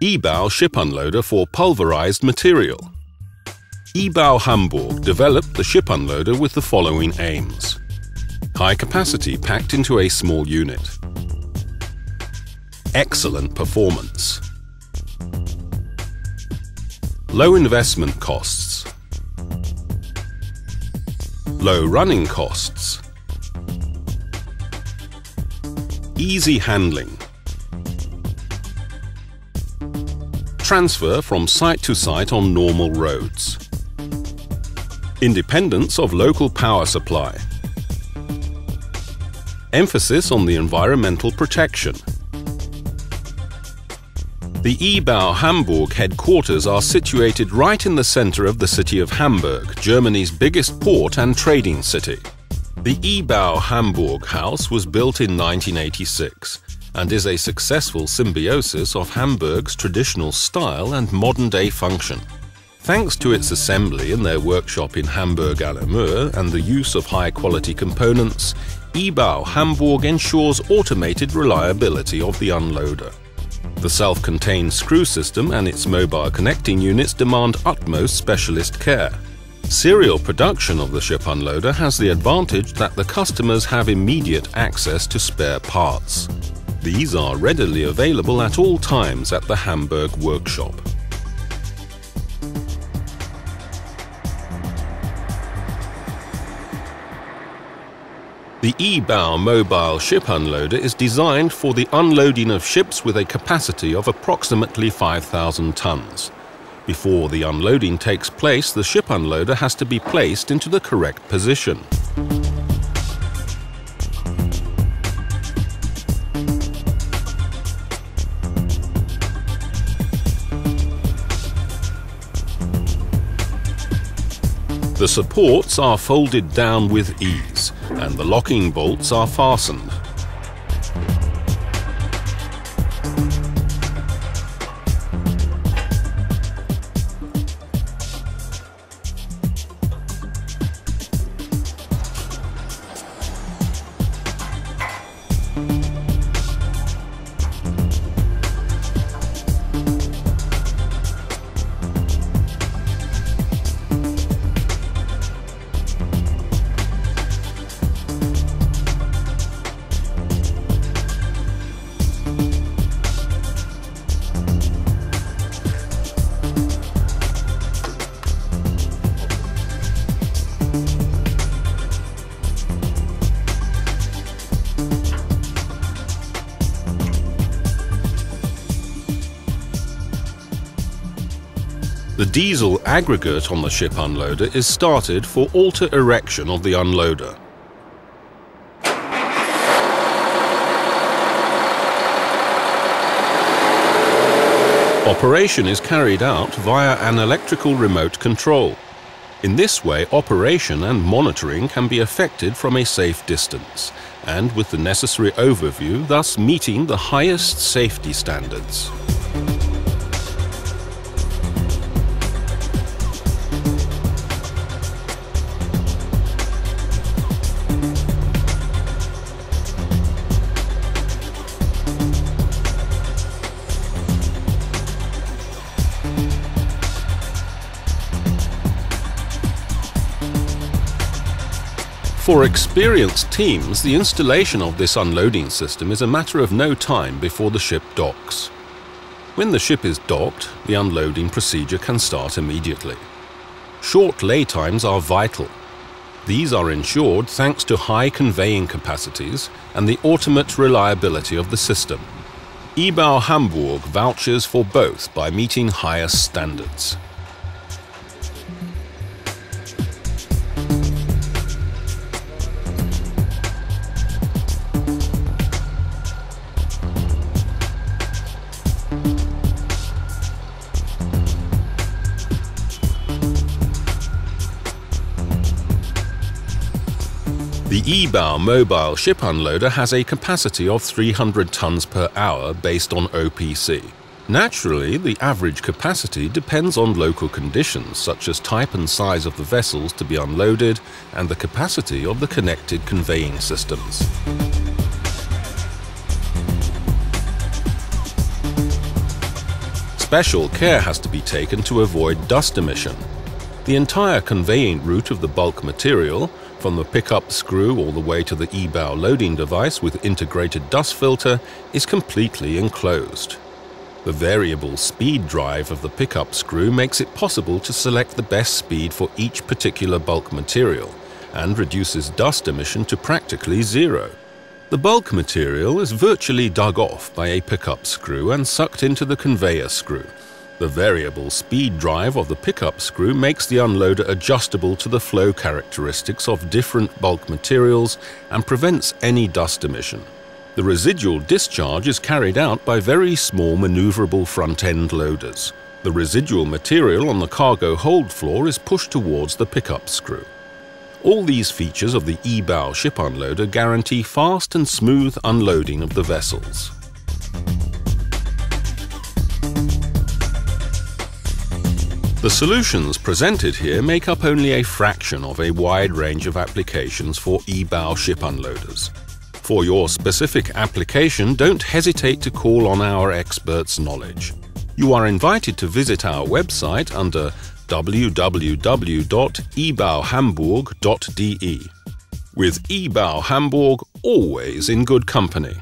IBAU ship unloader for pulverized material. IBAU Hamburg developed the ship unloader with the following aims. High capacity packed into a small unit. Excellent performance. Low investment costs. Low running costs. Easy handling. Transfer from site to site on normal roads. Independence of local power supply. Emphasis on the environmental protection. The IBAU Hamburg headquarters are situated right in the center of the city of Hamburg, Germany's biggest port and trading city. The IBAU Hamburg house was built in 1986 and is a successful symbiosis of Hamburg's traditional style and modern-day function. Thanks to its assembly in their workshop in Hamburg Mur and the use of high-quality components, IBAU Hamburg ensures automated reliability of the unloader. The self-contained screw system and its mobile connecting units demand utmost specialist care. Serial production of the ship unloader has the advantage that the customers have immediate access to spare parts. These are readily available at all times at the Hamburg workshop. The IBAU mobile ship unloader is designed for the unloading of ships with a capacity of approximately 5,000 tons. Before the unloading takes place, the ship unloader has to be placed into the correct position. The supports are folded down with ease and the locking bolts are fastened. The diesel aggregate on the ship unloader is started for alter erection of the unloader. Operation is carried out via an electrical remote control. In this way, operation and monitoring can be effected from a safe distance and with the necessary overview, thus meeting the highest safety standards. For experienced teams, the installation of this unloading system is a matter of no time before the ship docks. When the ship is docked, the unloading procedure can start immediately. Short lay times are vital. These are ensured thanks to high conveying capacities and the ultimate reliability of the system. IBAU Hamburg vouches for both by meeting highest standards. IBAU mobile ship unloader has a capacity of 300 tons per hour based on OPC. Naturally, the average capacity depends on local conditions such as type and size of the vessels to be unloaded and the capacity of the connected conveying systems. Special care has to be taken to avoid dust emission, the entire conveying route of the bulk material, from the pickup screw all the way to the IBAU loading device with integrated dust filter, is completely enclosed. The variable speed drive of the pickup screw makes it possible to select the best speed for each particular bulk material and reduces dust emission to practically zero. The bulk material is virtually dug off by a pickup screw and sucked into the conveyor screw. The variable speed drive of the pickup screw makes the unloader adjustable to the flow characteristics of different bulk materials and prevents any dust emission. The residual discharge is carried out by very small maneuverable front-end loaders. The residual material on the cargo hold floor is pushed towards the pickup screw. All these features of the IBAU ship unloader guarantee fast and smooth unloading of the vessels. The solutions presented here make up only a fraction of a wide range of applications for IBAU ship unloaders. For your specific application, don't hesitate to call on our experts' knowledge. You are invited to visit our website under www.ibauhamburg.de. With IBAU Hamburg always in good company.